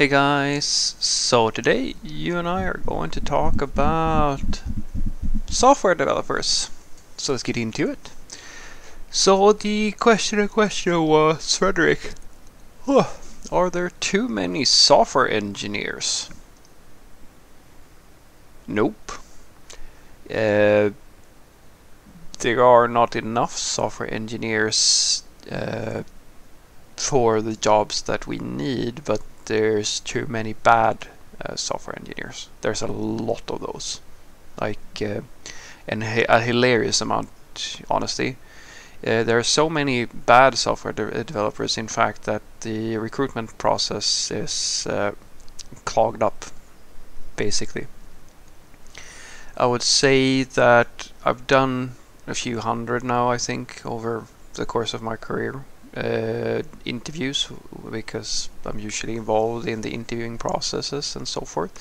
Hey guys, so today you and I are going to talk about software developers. So let's get into it. So the question of question was, Fredrik, are there too many software engineers? Nope. Uh, there are not enough software engineers uh, for the jobs that we need, but there's too many bad uh, software engineers. There's a lot of those, like uh, and a hilarious amount, honestly. Uh, there are so many bad software de developers, in fact, that the recruitment process is uh, clogged up, basically. I would say that I've done a few hundred now, I think, over the course of my career uh, interviews because I'm usually involved in the interviewing processes and so forth.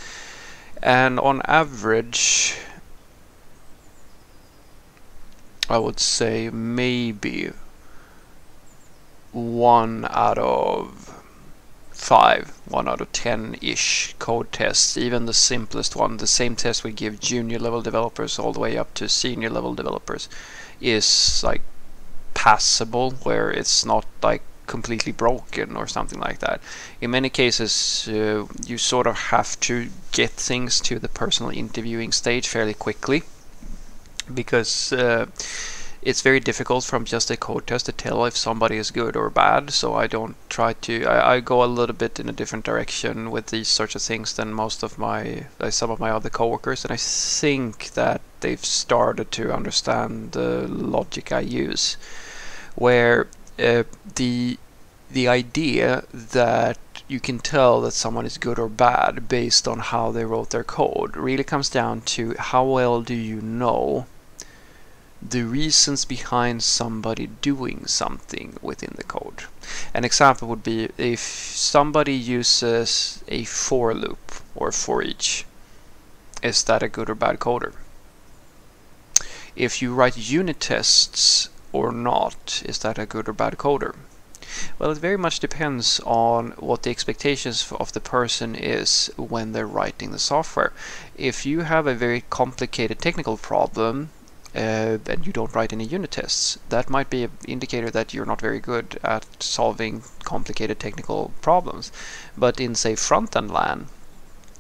And on average, I would say maybe one out of five, one out of ten-ish code tests, even the simplest one, the same test we give junior level developers all the way up to senior level developers, is like passable where it's not like completely broken or something like that. In many cases, uh, you sort of have to get things to the personal interviewing stage fairly quickly because uh, it's very difficult from just a code test to tell if somebody is good or bad. So I don't try to. I, I go a little bit in a different direction with these sorts of things than most of my, some of my other coworkers, and I think that they've started to understand the logic I use where uh, the the idea that you can tell that someone is good or bad based on how they wrote their code really comes down to how well do you know the reasons behind somebody doing something within the code. An example would be if somebody uses a for loop or for each, is that a good or bad coder? If you write unit tests or not? Is that a good or bad coder? Well, it very much depends on what the expectations of the person is when they're writing the software. If you have a very complicated technical problem uh, and you don't write any unit tests, that might be an indicator that you're not very good at solving complicated technical problems. But in, say, front-end land,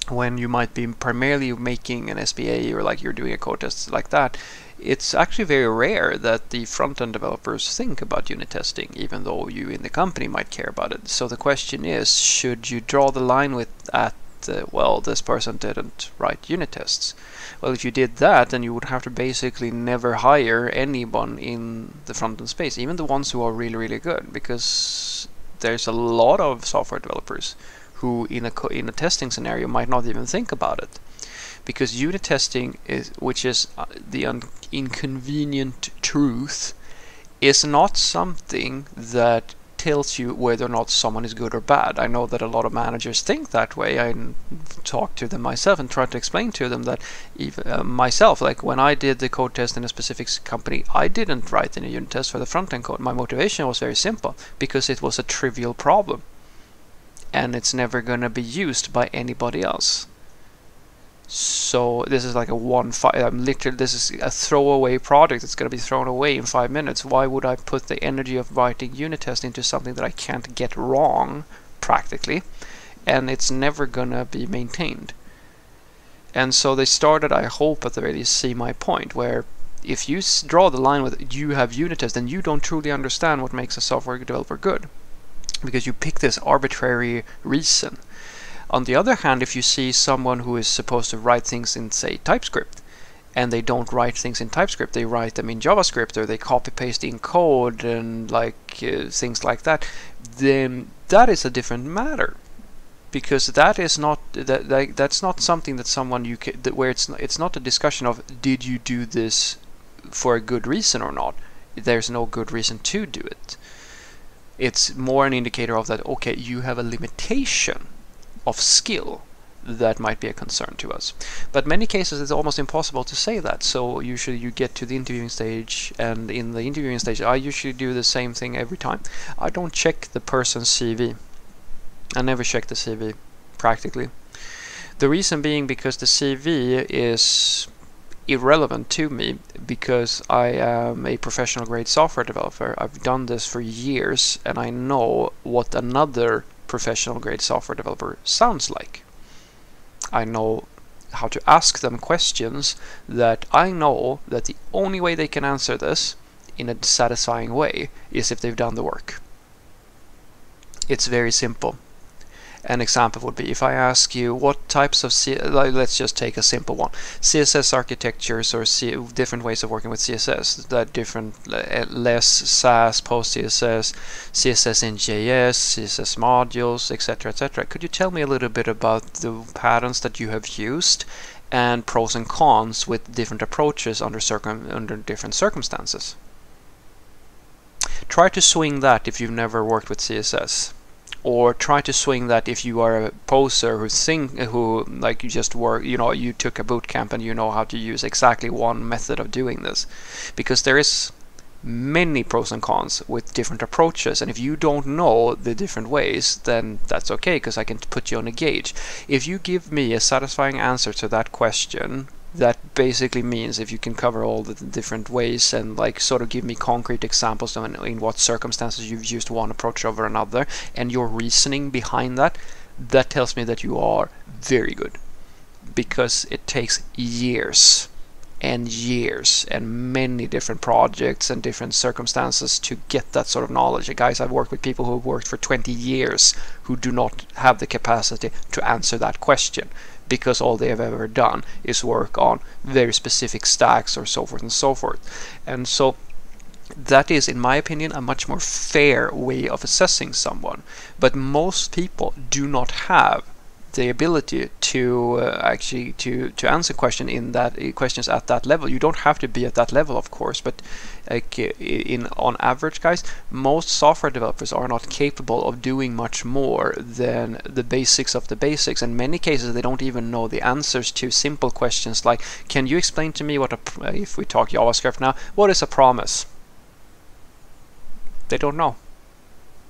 when you might be primarily making an SPA or like you're doing a code test like that, it's actually very rare that the front-end developers think about unit testing, even though you in the company might care about it. So the question is, should you draw the line with at uh, well, this person didn't write unit tests. Well, if you did that, then you would have to basically never hire anyone in the front-end space, even the ones who are really, really good, because there's a lot of software developers who, in a in a testing scenario, might not even think about it because unit testing is which is uh, the inconvenient truth is not something that tells you whether or not someone is good or bad. I know that a lot of managers think that way. I talk to them myself and try to explain to them that even uh, myself, like when I did the code test in a specific company, I didn't write any unit test for the front end code. My motivation was very simple because it was a trivial problem and it's never going to be used by anybody else. So this is like a one five. I'm literally this is a throwaway product. It's going to be thrown away in five minutes. Why would I put the energy of writing unit test into something that I can't get wrong, practically, and it's never going to be maintained? And so they started. I hope at the very least see my point where. If you draw the line with you have unit test, then you don't truly understand what makes a software developer good, because you pick this arbitrary reason on the other hand, if you see someone who is supposed to write things in, say, TypeScript, and they don't write things in TypeScript, they write them in JavaScript, or they copy paste in code and like uh, things like that, then that is a different matter. Because that is not that, that that's not something that someone you can that where it's it's not a discussion of did you do this for a good reason or not? There's no good reason to do it. It's more an indicator of that okay you have a limitation of skill that might be a concern to us. But many cases it's almost impossible to say that. So usually you get to the interviewing stage and in the interviewing stage I usually do the same thing every time. I don't check the person's CV. I never check the CV practically. The reason being because the CV is irrelevant to me because I am a professional grade software developer. I've done this for years and I know what another professional grade software developer sounds like. I know how to ask them questions that I know that the only way they can answer this in a satisfying way is if they've done the work. It's very simple. An example would be if I ask you what types of, C let's just take a simple one, CSS architectures or C different ways of working with CSS, that different uh, less Sass, PostCSS, CSS in JS, CSS modules, etc. etc. Could you tell me a little bit about the patterns that you have used and pros and cons with different approaches under, circum under different circumstances? Try to swing that if you've never worked with CSS or try to swing that if you are a poser who think who like you just work you know you took a boot camp and you know how to use exactly one method of doing this. Because there is many pros and cons with different approaches and if you don't know the different ways then that's okay because I can put you on a gauge. If you give me a satisfying answer to that question that basically means if you can cover all the different ways and like sort of give me concrete examples of in, in what circumstances you've used one approach over another and your reasoning behind that that tells me that you are very good because it takes years and years and many different projects and different circumstances to get that sort of knowledge. Guys, I've worked with people who have worked for 20 years who do not have the capacity to answer that question because all they have ever done is work on very specific stacks or so forth and so forth. And so that is, in my opinion, a much more fair way of assessing someone. But most people do not have the ability to uh, actually to to answer question in that uh, questions at that level. You don't have to be at that level, of course, but like in on average, guys, most software developers are not capable of doing much more than the basics of the basics. In many cases, they don't even know the answers to simple questions like, "Can you explain to me what a if we talk JavaScript now, what is a promise?" They don't know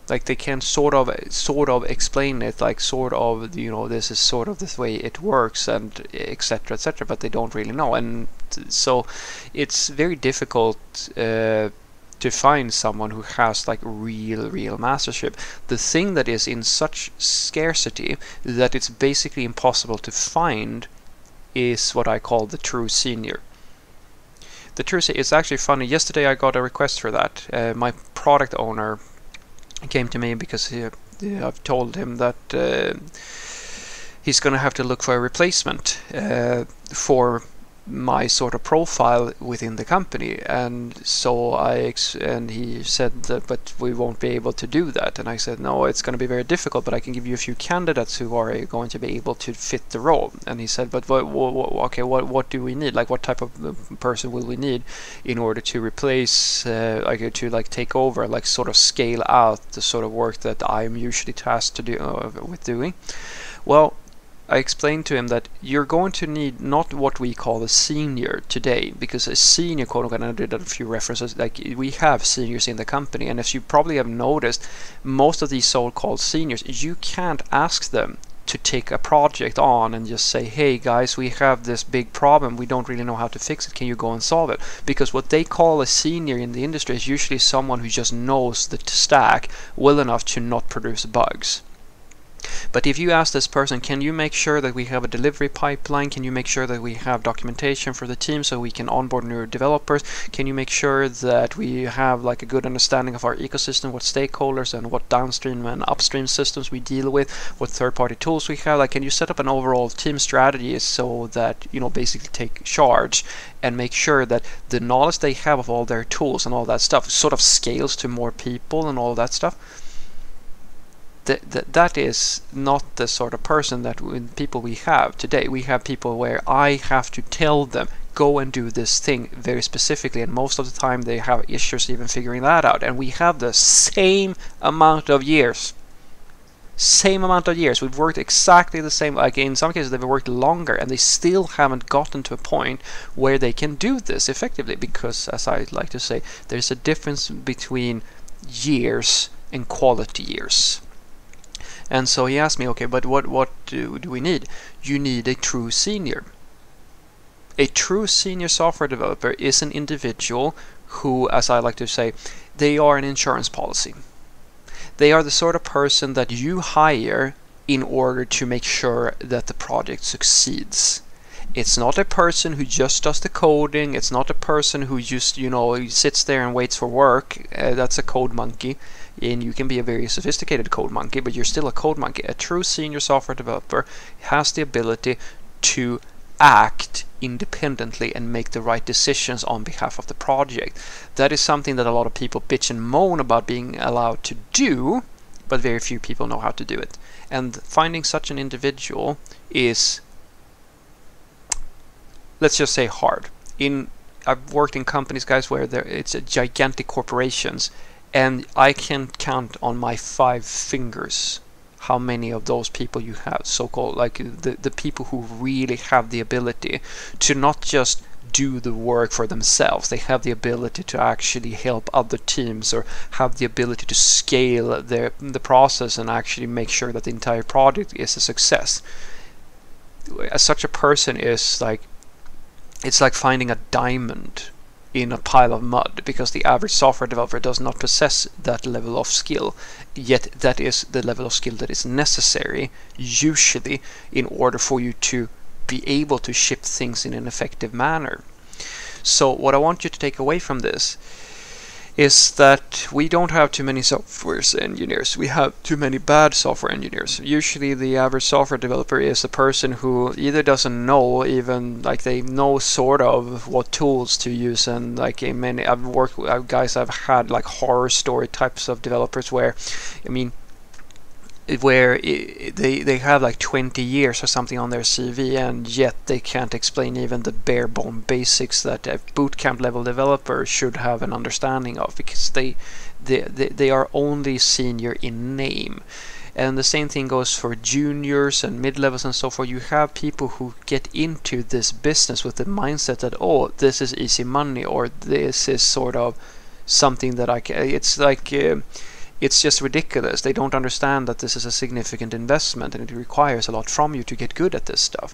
like they can sort of sort of explain it like sort of you know this is sort of this way it works and etc etc but they don't really know. And so it's very difficult uh, to find someone who has like real real mastership. The thing that is in such scarcity that it's basically impossible to find is what I call the true senior. The true senior it's actually funny. Yesterday I got a request for that. Uh, my product owner came to me because he, I've told him that uh, he's going to have to look for a replacement uh, for my sort of profile within the company. And so I and he said that but we won't be able to do that. And I said no it's going to be very difficult but I can give you a few candidates who are going to be able to fit the role. And he said but what, what okay what what do we need? Like what type of uh, person will we need in order to replace uh, like to like take over like sort of scale out the sort of work that I'm usually tasked to do uh, with doing? Well I explained to him that you're going to need not what we call a senior today, because a senior, quote unquote, and I did a few references, like we have seniors in the company, and as you probably have noticed, most of these so-called seniors, you can't ask them to take a project on and just say, hey guys, we have this big problem, we don't really know how to fix it, can you go and solve it? Because what they call a senior in the industry is usually someone who just knows the stack well enough to not produce bugs. But if you ask this person, can you make sure that we have a delivery pipeline? Can you make sure that we have documentation for the team so we can onboard new developers? Can you make sure that we have like a good understanding of our ecosystem, what stakeholders and what downstream and upstream systems we deal with, what third-party tools we have? Like, can you set up an overall team strategy so that you know basically take charge and make sure that the knowledge they have of all their tools and all that stuff sort of scales to more people and all that stuff? That, that that is not the sort of person that people we have today. We have people where I have to tell them go and do this thing very specifically, and most of the time they have issues even figuring that out. And we have the same amount of years. Same amount of years. We've worked exactly the same. Like in some cases, they've worked longer, and they still haven't gotten to a point where they can do this effectively. Because, as I like to say, there's a difference between years and quality years And so he asked me, okay, but what, what do, do we need? You need a true senior. A true senior software developer is an individual who, as I like to say, they are an insurance policy. They are the sort of person that you hire in order to make sure that the project succeeds. It's not a person who just does the coding. It's not a person who just, you know, sits there and waits for work. Uh, that's a code monkey. And you can be a very sophisticated code monkey, but you're still a code monkey. A true senior software developer has the ability to act independently and make the right decisions on behalf of the project. That is something that a lot of people bitch and moan about being allowed to do, but very few people know how to do it. And finding such an individual is, let's just say, hard. In I've worked in companies, guys, where there it's a gigantic corporations, and I can count on my five fingers how many of those people you have, so-called like the, the people who really have the ability to not just do the work for themselves. They have the ability to actually help other teams or have the ability to scale their the process and actually make sure that the entire project is a success. As such a person is like it's like finding a diamond in a pile of mud because the average software developer does not possess that level of skill yet that is the level of skill that is necessary usually in order for you to be able to ship things in an effective manner. So what I want you to take away from this is that we don't have too many software engineers. We have too many bad software engineers. Usually the average software developer is a person who either doesn't know even like they know sort of what tools to use and like in many I've worked with guys I've had like horror story types of developers where I mean where they they have like 20 years or something on their CV and yet they can't explain even the bare bone basics that a bootcamp level developer should have an understanding of because they they, they, they are only senior in name. And the same thing goes for juniors and mid-levels and so forth. You have people who get into this business with the mindset that oh this is easy money or this is sort of something that I can it's like uh, it's just ridiculous. They don't understand that this is a significant investment and it requires a lot from you to get good at this stuff.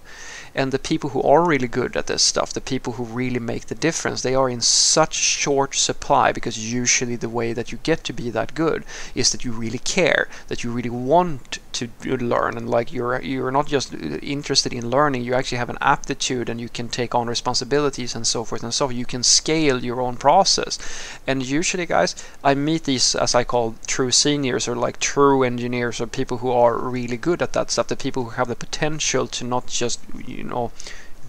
And the people who are really good at this stuff, the people who really make the difference, they are in such short supply because usually the way that you get to be that good is that you really care, that you really want to learn and like you're you're not just interested in learning, you actually have an aptitude and you can take on responsibilities and so forth and so forth. You can scale your own process. And usually guys, I meet these as I call true seniors or like true engineers or people who are really good at that stuff, the people who have the potential to not just, you know,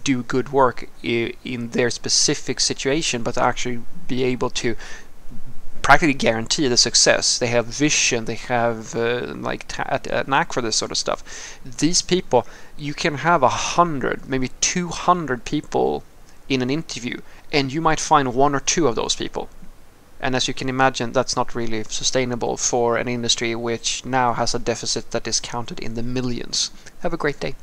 do good work in their specific situation, but actually be able to practically guarantee the success. They have vision, they have uh, like a knack for this sort of stuff. These people, you can have a hundred, maybe 200 people in an interview, and you might find one or two of those people. And as you can imagine, that's not really sustainable for an industry which now has a deficit that is counted in the millions. Have a great day.